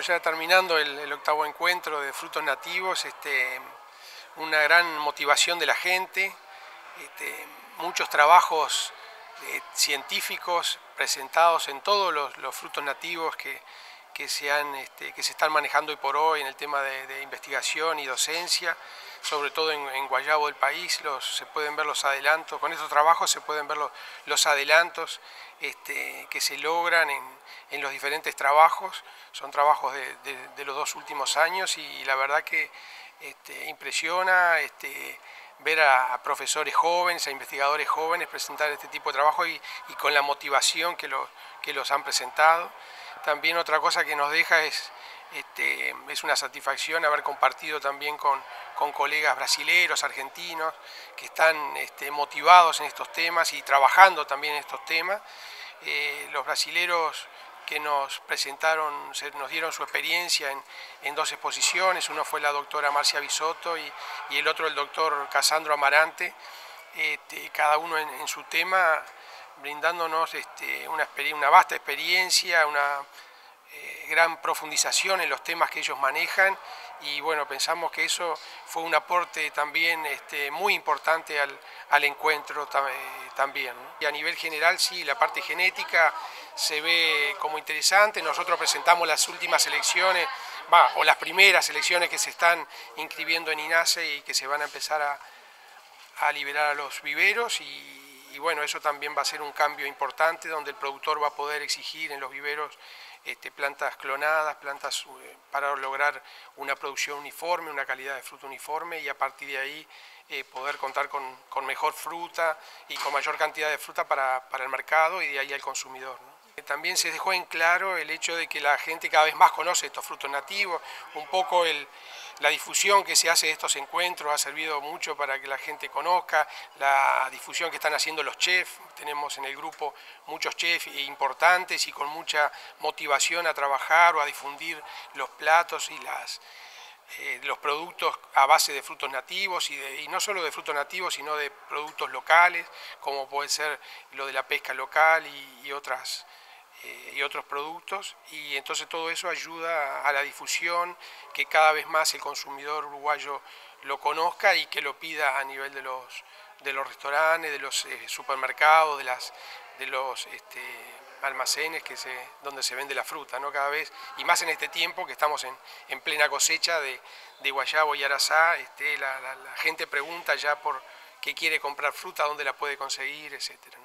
ya terminando el, octavo encuentro de frutos nativos, este, una gran motivación de la gente, este, muchos trabajos eh, científicos presentados en todos los, frutos nativos que, este, que se están manejando hoy por hoy en el tema de, investigación y docencia, sobre todo en, Guayabo del país, se pueden ver los adelantos, con estos trabajos se pueden ver los, adelantos este, que se logran en, los diferentes trabajos, son trabajos de, los dos últimos años y, la verdad que impresiona ver a, profesores jóvenes, a investigadores jóvenes presentar este tipo de trabajo y, con la motivación que los han presentado. También otra cosa que nos deja es, este, es una satisfacción haber compartido también con, con colegas brasileños, argentinos, que están este, motivados en estos temas y trabajando también en estos temas. Eh, los brasileros que nos presentaron, nos dieron su experiencia en, dos exposiciones, uno fue la doctora Marcia Bisotto y, el otro el doctor Casandro Amarante, este, cada uno en, su tema, brindándonos este, una, vasta experiencia, una eh, gran profundización en los temas que ellos manejan y bueno, pensamos que eso fue un aporte también este, muy importante al, encuentro eh, también. Y a nivel general sí, la parte genética se ve como interesante, nosotros presentamos las últimas elecciones, o las primeras elecciones que se están inscribiendo en INASE y que se van a empezar a, liberar a los viveros y, y bueno, eso también va a ser un cambio importante donde el productor va a poder exigir en los viveros este, plantas clonadas, plantas eh, para lograr una producción uniforme, una calidad de fruta uniforme y a partir de ahí eh, poder contar con, mejor fruta y con mayor cantidad de fruta para, el mercado y de ahí al consumidor. También se dejó en claro el hecho de que la gente cada vez más conoce estos frutos nativos, un poco la difusión que se hace de estos encuentros ha servido mucho para que la gente conozca, la difusión que están haciendo los chefs, tenemos en el grupo muchos chefs importantes y con mucha motivación a trabajar o a difundir los platos y eh, los productos a base de frutos nativos y, no solo de frutos nativos, sino de productos locales, como puede ser lo de la pesca local y otras eh, y otros productos y entonces todo eso ayuda a la difusión, que cada vez más el consumidor uruguayo lo conozca y que lo pida a nivel de los, de los restaurantes, de los eh, supermercados, de, las, de los este, almacenes que se, donde se vende la fruta, ¿no? cada vez, y más en este tiempo que estamos en, en plena cosecha de, de, guayabo y arazá, este, la, gente pregunta ya por qué quiere comprar fruta, dónde la puede conseguir, etcétera.